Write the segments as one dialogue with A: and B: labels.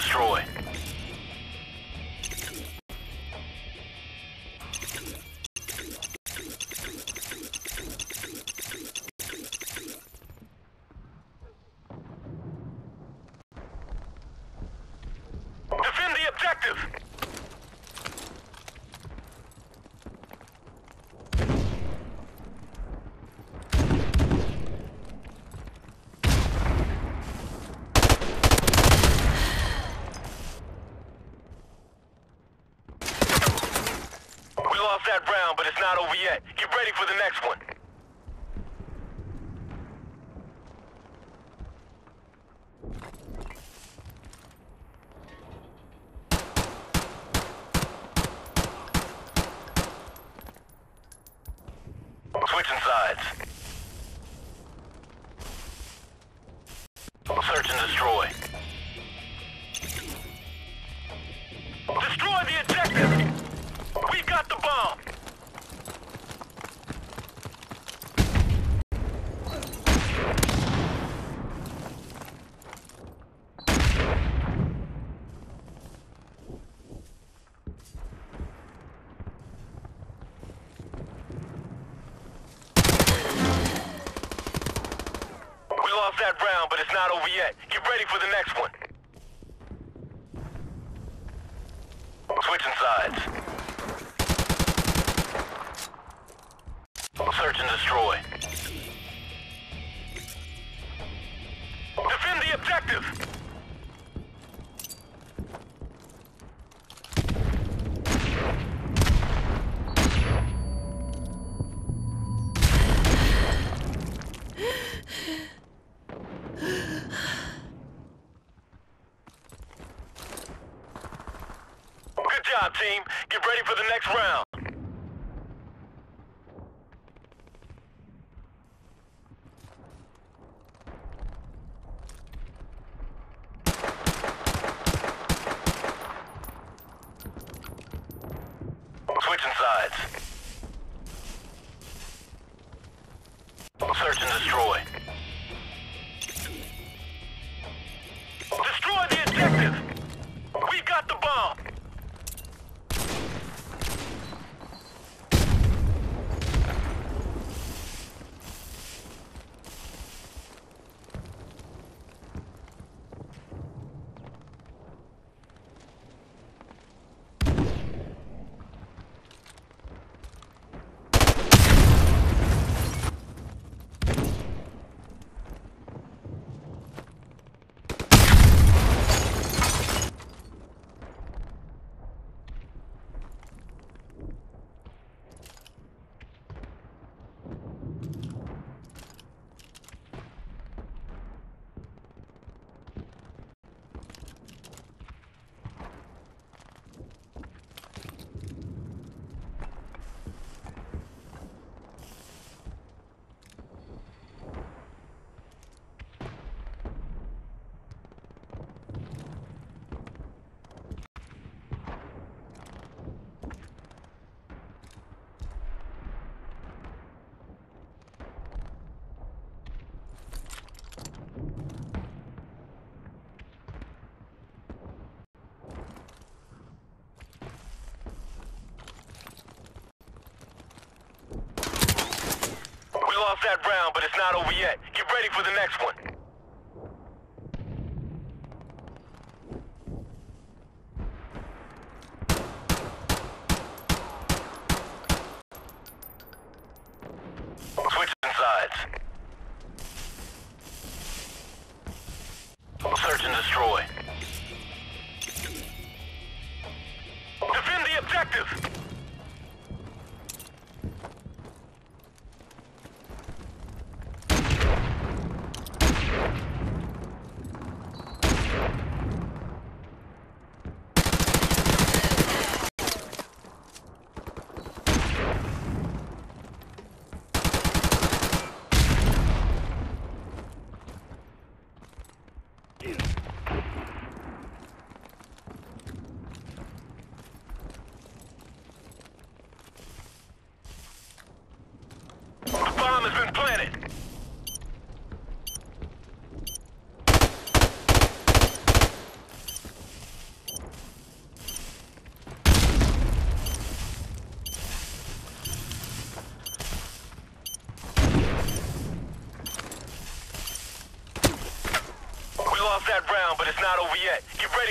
A: and lost that round, but it's not over yet. Get ready for the next one. Switching sides. Search and destroy. Destroy round, but it's not over yet. Get ready for the next one. Switching sides. Search and destroy. Defend the objective! Job, team. Get ready for the next round. Switching sides. Search and destroy. Destroy the objective! That round, but it's not over yet. Get ready for the next one.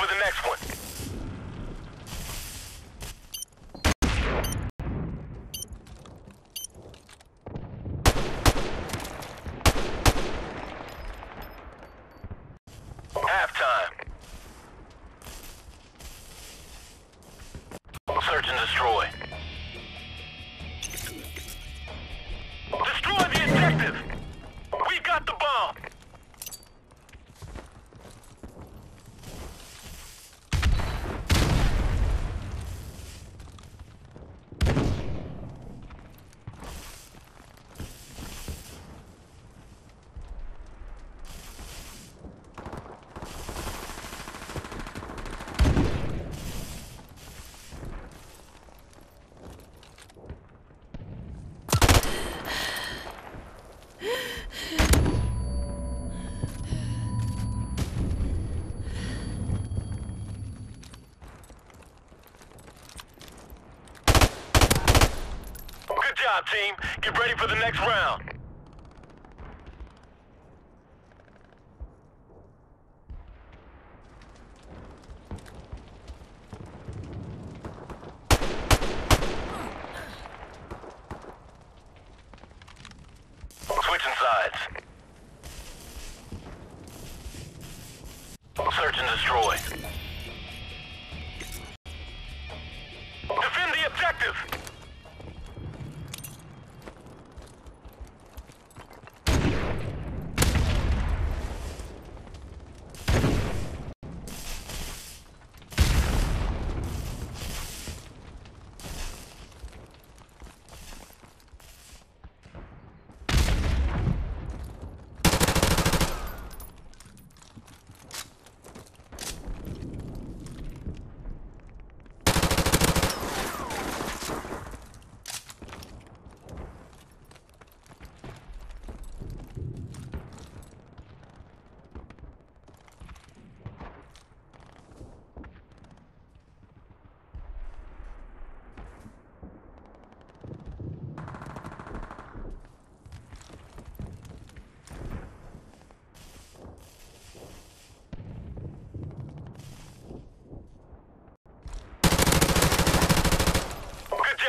A: For the next one. Job, team. Get ready for the next round. Switching sides. Search and destroy. Defend the objective! Good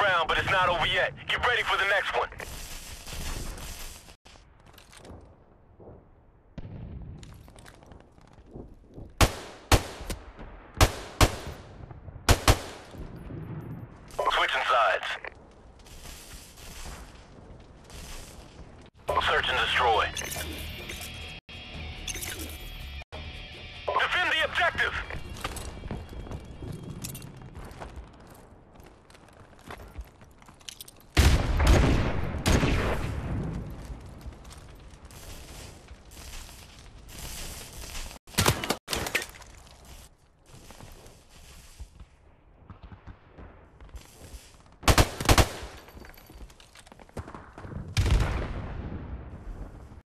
A: Round, but it's not over yet. Get ready for the next one.